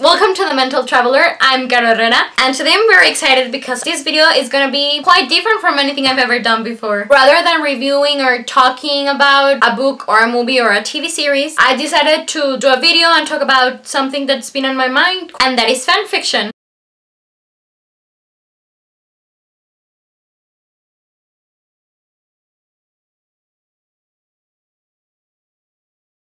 welcome to The Mental Traveler. I'm Caro Herrera and today I'm very excited because this video is gonna be quite different from anything I've ever done before. Rather than reviewing or talking about a book or a movie or a TV series, I decided to do a video and talk about something that's been on my mind and that is fan fiction.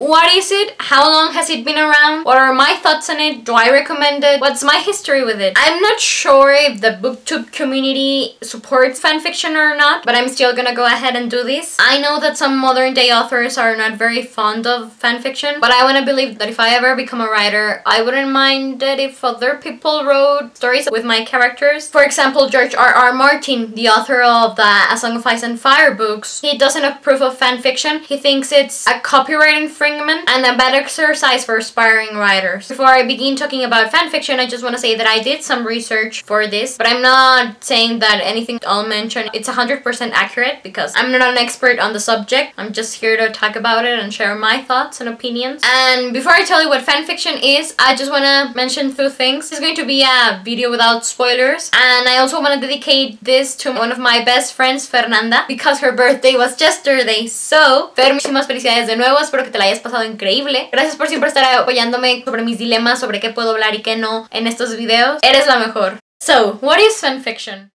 What is it? How long has it been around? What are my thoughts on it? Do I recommend it? What's my history with it? I'm not sure if the booktube community supports fanfiction or not, but I'm still gonna go ahead and do this. I know that some modern day authors are not very fond of fanfiction, but I wanna believe that if I ever become a writer, I wouldn't mind it if other people wrote stories with my characters. For example, George R. R. Martin, the author of the A Song of Ice and Fire books, he doesn't approve of fanfiction. He thinks it's a copyright infringement and a bad exercise for aspiring writers. Before I begin talking about fanfiction, I just want to say that I did some research for this, but I'm not saying that anything I'll mention it's 100% accurate because I'm not an expert on the subject. I'm just here to talk about it and share my thoughts and opinions. And before I tell you what fanfiction is, I just want to mention two things. Is going to be a video without spoilers, and I also want to dedicate this to one of my best friends, Fernanda, because her birthday was yesterday. So, muchísimas felicidades de nuevo. Espero que te la hayas pasado increíble. Gracias por siempre estar apoyándome sobre mis dilemas, sobre qué puedo hablar y qué no en estos videos. Eres la mejor. So, what is fanfiction?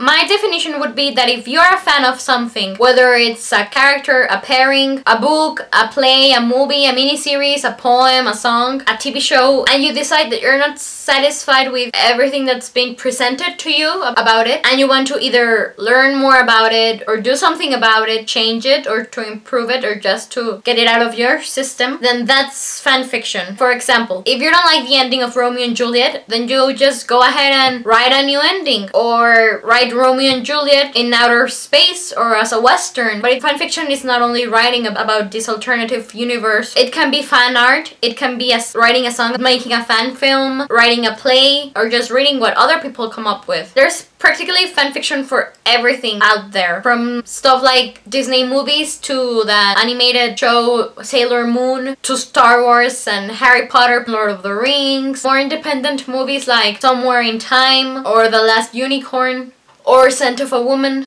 My definition would be that if you're a fan of something, whether it's a character, a pairing, a book, a play, a movie, a miniseries, a poem, a song, a TV show, and you decide that you're not satisfied with everything that's been presented to you about it, and you want to either learn more about it or do something about it, change it, or to improve it, or just to get it out of your system, then that's fan fiction. For example, if you don't like the ending of Romeo and Juliet, then you just go ahead and write a new ending, or write Romeo and Juliet in outer space or as a western. But fanfiction is not only writing about this alternative universe. It can be fan art, it can be as writing a song, making a fan film, writing a play, or just reading what other people come up with. There's practically fanfiction for everything out there. From stuff like Disney movies to the animated show Sailor Moon to Star Wars and Harry Potter, Lord of the Rings, more independent movies like Somewhere in Time or The Last Unicorn or Scent of a Woman.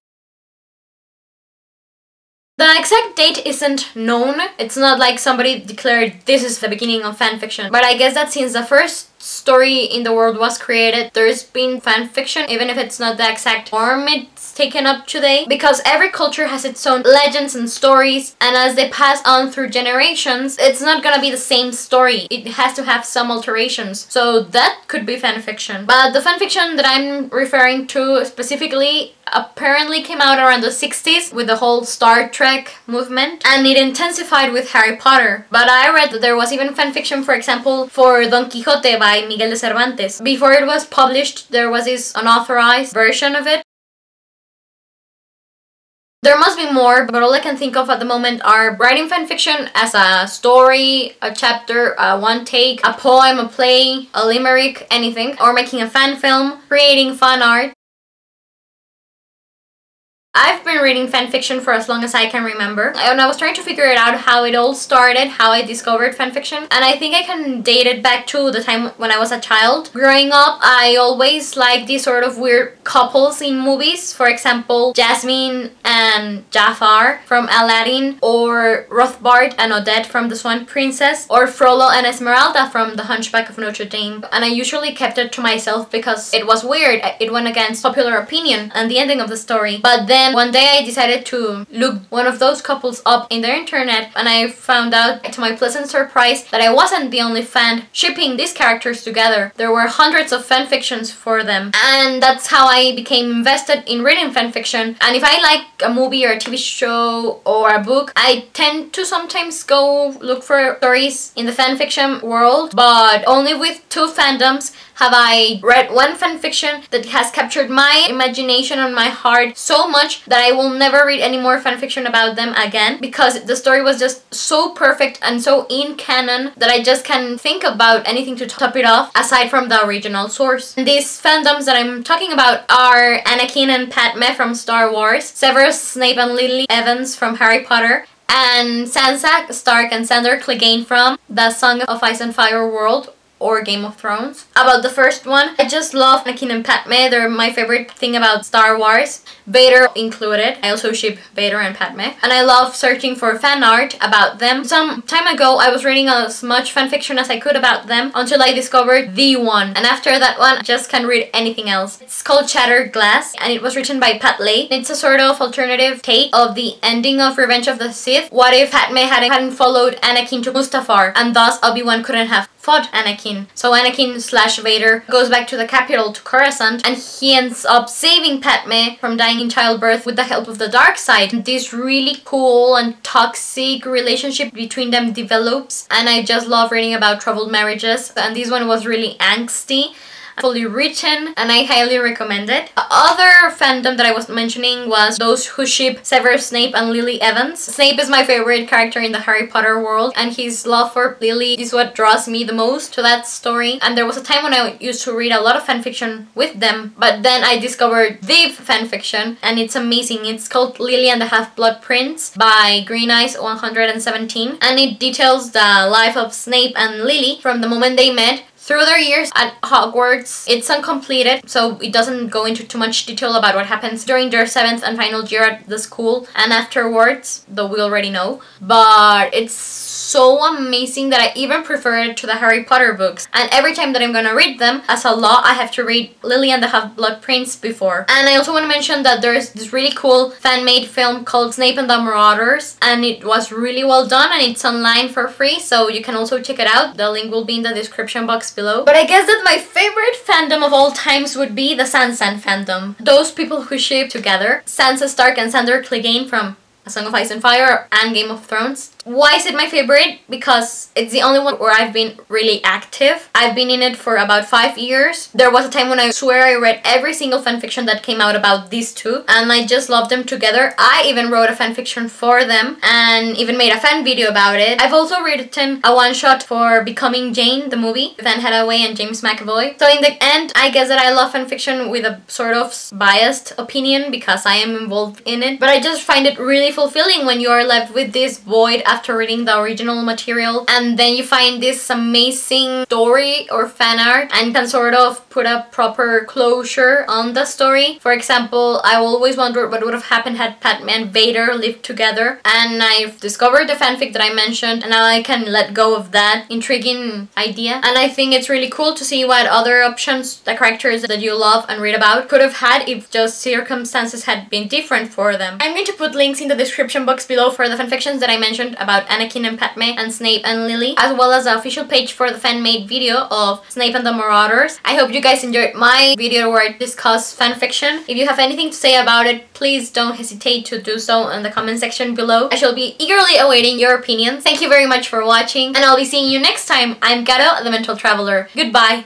The exact date isn't known. It's not like somebody declared this is the beginning of fanfiction. But I guess that since the first story in the world was created, there's been fan fiction, even if it's not the exact form it's taken up today. Because every culture has its own legends and stories, and as they pass on through generations, it's not gonna be the same story. It has to have some alterations. So that could be fan fiction. But the fan fiction that I'm referring to specifically apparently came out around the 60s with the whole Star Trek movement and it intensified with Harry Potter. But I read that there was even fan fiction, for example, for Don Quixote by by Miguel de Cervantes. Before it was published, there was this unauthorized version of it. There must be more, but all I can think of at the moment are writing fanfiction as a story, a chapter, a one take, a poem, a play, a limerick, anything, or making a fan film, creating fan art, I've been reading fanfiction for as long as I can remember and I was trying to figure it out how it all started, how I discovered fanfiction and I think I can date it back to the time when I was a child. Growing up, I always liked these sort of weird couples in movies. For example, Jasmine and Jafar from Aladdin or Rothbart and Odette from The Swan Princess or Frollo and Esmeralda from The Hunchback of Notre Dame. And I usually kept it to myself because it was weird. It went against popular opinion and the ending of the story. But then then one day I decided to look one of those couples up in the internet and I found out to my pleasant surprise that I wasn't the only fan shipping these characters together. There were hundreds of fanfictions for them and that's how I became invested in reading fanfiction and if I like a movie or a TV show or a book I tend to sometimes go look for stories in the fanfiction world but only with two fandoms have I read one fanfiction that has captured my imagination and my heart so much that I will never read any more fanfiction about them again because the story was just so perfect and so in canon that I just can't think about anything to top it off aside from the original source. And these fandoms that I'm talking about are Anakin and Padme from Star Wars, Severus Snape and Lily Evans from Harry Potter, and Sansa Stark and Sandor Clegane from The Song of Ice and Fire world or Game of Thrones. About the first one, I just love Anakin and Padme. They're my favorite thing about Star Wars. Vader included. I also ship Vader and Padme. And I love searching for fan art about them. Some time ago, I was reading as much fanfiction as I could about them until I discovered the one. And after that one, I just can't read anything else. It's called Shattered Glass and it was written by Pat Lay. It's a sort of alternative take of the ending of Revenge of the Sith. What if Padme hadn't, hadn't followed Anakin to Mustafar and thus Obi-Wan couldn't have fought Anakin. So Anakin slash Vader goes back to the capital to Coruscant and he ends up saving Padme from dying in childbirth with the help of the dark side. This really cool and toxic relationship between them develops and I just love reading about troubled marriages and this one was really angsty fully written and I highly recommend it. Other fandom that I was mentioning was those who ship Severus Snape and Lily Evans. Snape is my favorite character in the Harry Potter world and his love for Lily is what draws me the most to that story and there was a time when I used to read a lot of fanfiction with them but then I discovered the fanfiction and it's amazing. It's called Lily and the Half-Blood Prince by Green Eyes 117 and it details the life of Snape and Lily from the moment they met through their years at Hogwarts, it's uncompleted, so it doesn't go into too much detail about what happens during their seventh and final year at the school and afterwards, though we already know. But it's so amazing that I even prefer it to the Harry Potter books. And every time that I'm gonna read them, as a law, I have to read Lily and the Half-Blood Prince before. And I also want to mention that there's this really cool fan-made film called Snape and the Marauders, and it was really well done, and it's online for free, so you can also check it out. The link will be in the description box below. But I guess that my favorite fandom of all times would be the SanSan fandom. Those people who ship together. Sansa Stark and Sandor Clegane from A Song of Ice and Fire and Game of Thrones. Why is it my favorite? Because it's the only one where I've been really active. I've been in it for about five years. There was a time when I swear I read every single fanfiction that came out about these two and I just loved them together. I even wrote a fanfiction for them and even made a fan video about it. I've also written a one-shot for Becoming Jane, the movie, with Anne Hathaway and James McAvoy. So in the end, I guess that I love fanfiction with a sort of biased opinion because I am involved in it. But I just find it really fulfilling when you are left with this void after reading the original material and then you find this amazing story or fan art and can sort of put a proper closure on the story. For example, I always wondered what would have happened had Padme and Vader lived together and I've discovered the fanfic that I mentioned and now I can let go of that intriguing idea and I think it's really cool to see what other options the characters that you love and read about could have had if just circumstances had been different for them. I'm going to put links in the description box below for the fanfictions that I mentioned about Anakin and Padme and Snape and Lily as well as the official page for the fan-made video of Snape and the Marauders. I hope you guys enjoyed my video where I discuss fanfiction. If you have anything to say about it, please don't hesitate to do so in the comment section below. I shall be eagerly awaiting your opinions. Thank you very much for watching and I'll be seeing you next time. I'm Gato, the Mental Traveler. Goodbye!